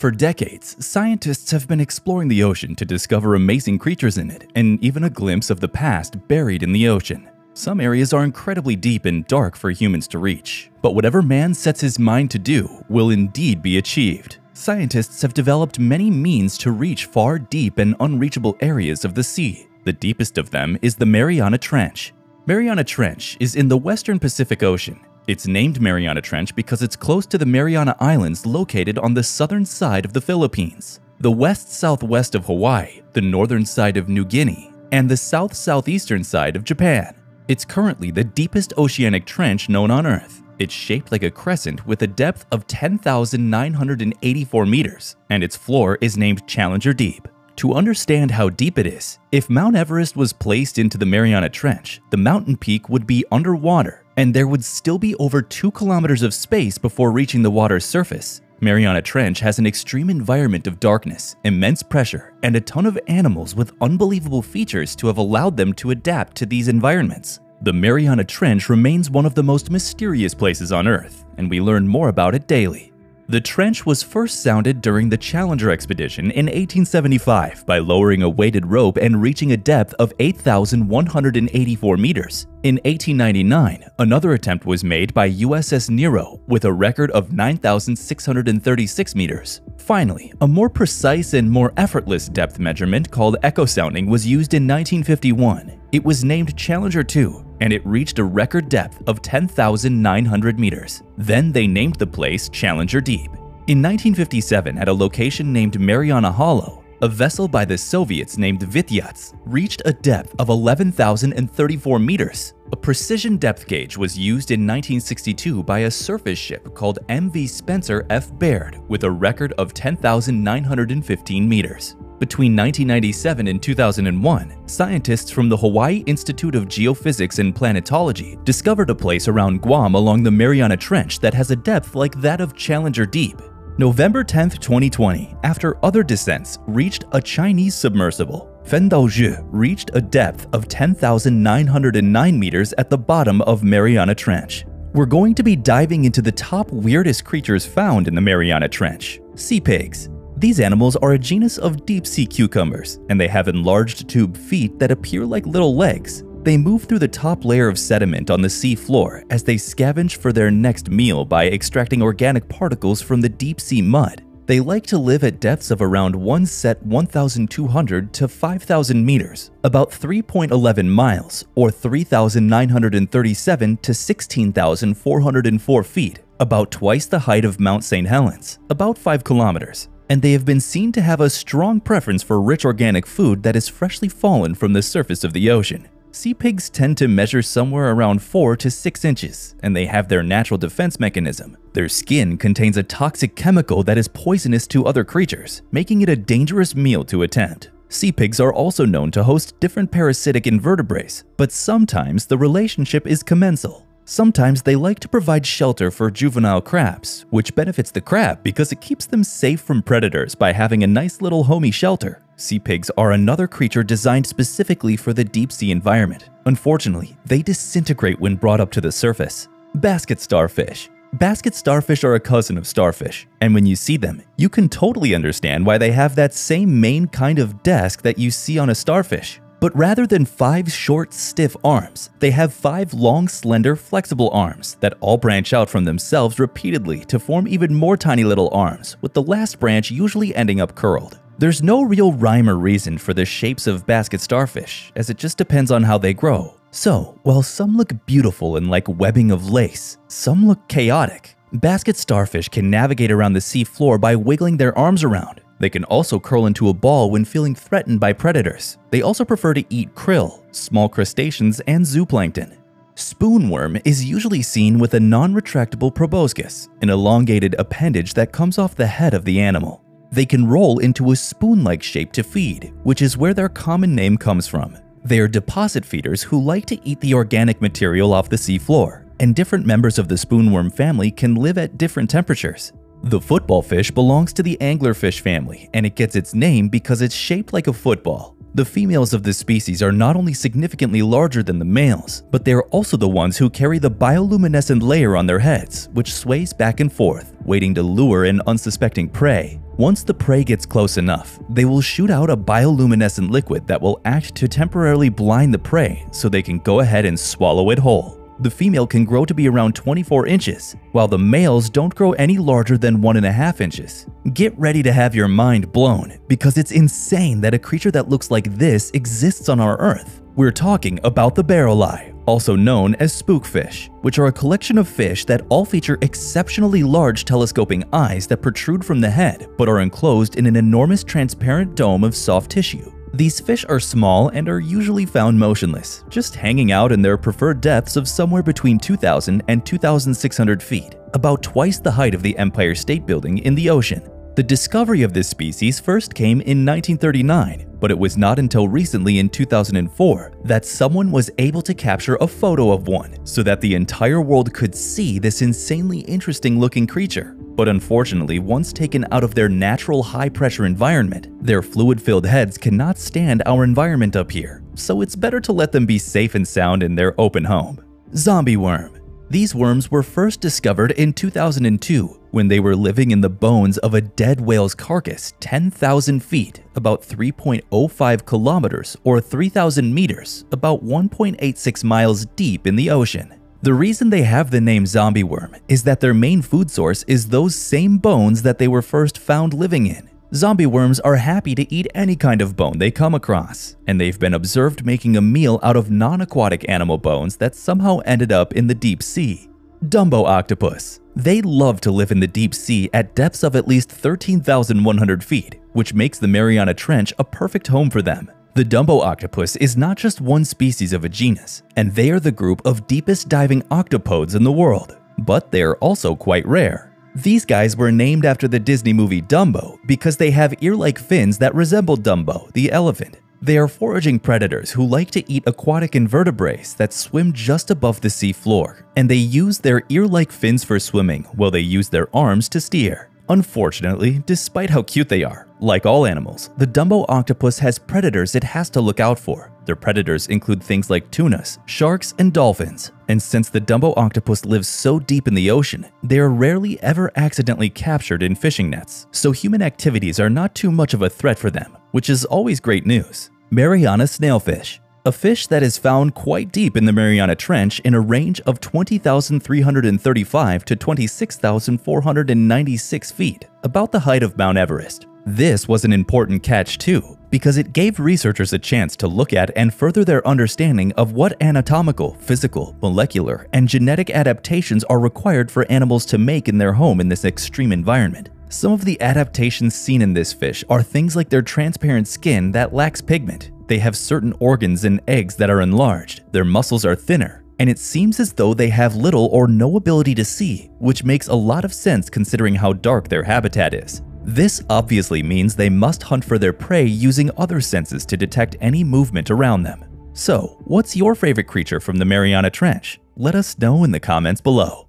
For decades, scientists have been exploring the ocean to discover amazing creatures in it and even a glimpse of the past buried in the ocean. Some areas are incredibly deep and dark for humans to reach, but whatever man sets his mind to do will indeed be achieved. Scientists have developed many means to reach far deep and unreachable areas of the sea. The deepest of them is the Mariana Trench. Mariana Trench is in the western Pacific Ocean it's named Mariana Trench because it's close to the Mariana Islands located on the southern side of the Philippines, the west-southwest of Hawaii, the northern side of New Guinea, and the south-southeastern side of Japan. It's currently the deepest oceanic trench known on Earth. It's shaped like a crescent with a depth of 10,984 meters, and its floor is named Challenger Deep. To understand how deep it is, if Mount Everest was placed into the Mariana Trench, the mountain peak would be underwater, and there would still be over 2 kilometers of space before reaching the water's surface. Mariana Trench has an extreme environment of darkness, immense pressure, and a ton of animals with unbelievable features to have allowed them to adapt to these environments. The Mariana Trench remains one of the most mysterious places on Earth, and we learn more about it daily. The trench was first sounded during the Challenger expedition in 1875 by lowering a weighted rope and reaching a depth of 8,184 meters. In 1899, another attempt was made by USS Nero with a record of 9,636 meters. Finally, a more precise and more effortless depth measurement called echo sounding was used in 1951. It was named Challenger 2 and it reached a record depth of 10,900 meters. Then they named the place Challenger Deep. In 1957, at a location named Mariana Hollow, a vessel by the Soviets named Vityaz reached a depth of 11,034 meters. A precision depth gauge was used in 1962 by a surface ship called MV Spencer F. Baird with a record of 10,915 meters. Between 1997 and 2001, scientists from the Hawaii Institute of Geophysics and Planetology discovered a place around Guam along the Mariana Trench that has a depth like that of Challenger Deep. November 10, 2020, after other descents reached a Chinese submersible, Fendouzhe reached a depth of 10,909 meters at the bottom of Mariana Trench. We're going to be diving into the top weirdest creatures found in the Mariana Trench sea pigs. These animals are a genus of deep sea cucumbers, and they have enlarged tube feet that appear like little legs. They move through the top layer of sediment on the sea floor as they scavenge for their next meal by extracting organic particles from the deep sea mud. They like to live at depths of around 1 set 1,200 to 5,000 meters, about 3.11 miles, or 3,937 to 16,404 feet, about twice the height of Mount St. Helens, about 5 kilometers and they have been seen to have a strong preference for rich organic food that is freshly fallen from the surface of the ocean. Sea pigs tend to measure somewhere around 4 to 6 inches, and they have their natural defense mechanism. Their skin contains a toxic chemical that is poisonous to other creatures, making it a dangerous meal to attempt. Sea pigs are also known to host different parasitic invertebrates, but sometimes the relationship is commensal. Sometimes they like to provide shelter for juvenile crabs, which benefits the crab because it keeps them safe from predators by having a nice little homey shelter. Sea pigs are another creature designed specifically for the deep sea environment. Unfortunately, they disintegrate when brought up to the surface. Basket starfish. Basket starfish are a cousin of starfish, and when you see them, you can totally understand why they have that same main kind of desk that you see on a starfish. But rather than five short, stiff arms, they have five long, slender, flexible arms that all branch out from themselves repeatedly to form even more tiny little arms, with the last branch usually ending up curled. There's no real rhyme or reason for the shapes of basket starfish, as it just depends on how they grow. So, while some look beautiful and like webbing of lace, some look chaotic. Basket starfish can navigate around the sea floor by wiggling their arms around, they can also curl into a ball when feeling threatened by predators. They also prefer to eat krill, small crustaceans, and zooplankton. Spoonworm is usually seen with a non-retractable proboscis, an elongated appendage that comes off the head of the animal. They can roll into a spoon-like shape to feed, which is where their common name comes from. They are deposit feeders who like to eat the organic material off the seafloor, and different members of the spoonworm family can live at different temperatures. The football fish belongs to the anglerfish family, and it gets its name because it's shaped like a football. The females of this species are not only significantly larger than the males, but they are also the ones who carry the bioluminescent layer on their heads, which sways back and forth, waiting to lure an unsuspecting prey. Once the prey gets close enough, they will shoot out a bioluminescent liquid that will act to temporarily blind the prey so they can go ahead and swallow it whole. The female can grow to be around 24 inches, while the males don't grow any larger than 1.5 inches. Get ready to have your mind blown, because it's insane that a creature that looks like this exists on our Earth. We're talking about the barrel eye, also known as spookfish, which are a collection of fish that all feature exceptionally large telescoping eyes that protrude from the head but are enclosed in an enormous transparent dome of soft tissue. These fish are small and are usually found motionless, just hanging out in their preferred depths of somewhere between 2,000 and 2,600 feet, about twice the height of the Empire State Building in the ocean. The discovery of this species first came in 1939, but it was not until recently in 2004 that someone was able to capture a photo of one so that the entire world could see this insanely interesting looking creature. But unfortunately, once taken out of their natural high pressure environment, their fluid filled heads cannot stand our environment up here, so it's better to let them be safe and sound in their open home. Zombie worm. These worms were first discovered in 2002 when they were living in the bones of a dead whale's carcass 10,000 feet, about 3.05 kilometers, or 3,000 meters, about 1.86 miles deep in the ocean. The reason they have the name zombie worm is that their main food source is those same bones that they were first found living in. Zombie worms are happy to eat any kind of bone they come across, and they've been observed making a meal out of non-aquatic animal bones that somehow ended up in the deep sea. Dumbo octopus. They love to live in the deep sea at depths of at least 13,100 feet, which makes the Mariana Trench a perfect home for them. The Dumbo octopus is not just one species of a genus, and they are the group of deepest diving octopods in the world, but they are also quite rare. These guys were named after the Disney movie Dumbo because they have ear-like fins that resemble Dumbo, the elephant, they are foraging predators who like to eat aquatic invertebrates that swim just above the sea floor, and they use their ear-like fins for swimming while they use their arms to steer. Unfortunately, despite how cute they are, like all animals, the Dumbo octopus has predators it has to look out for. Their predators include things like tunas, sharks, and dolphins. And since the Dumbo octopus lives so deep in the ocean, they are rarely ever accidentally captured in fishing nets, so human activities are not too much of a threat for them which is always great news. Mariana snailfish, a fish that is found quite deep in the Mariana Trench in a range of 20,335 to 26,496 feet, about the height of Mount Everest. This was an important catch too, because it gave researchers a chance to look at and further their understanding of what anatomical, physical, molecular, and genetic adaptations are required for animals to make in their home in this extreme environment. Some of the adaptations seen in this fish are things like their transparent skin that lacks pigment. They have certain organs and eggs that are enlarged, their muscles are thinner, and it seems as though they have little or no ability to see, which makes a lot of sense considering how dark their habitat is. This obviously means they must hunt for their prey using other senses to detect any movement around them. So, what's your favorite creature from the Mariana Trench? Let us know in the comments below.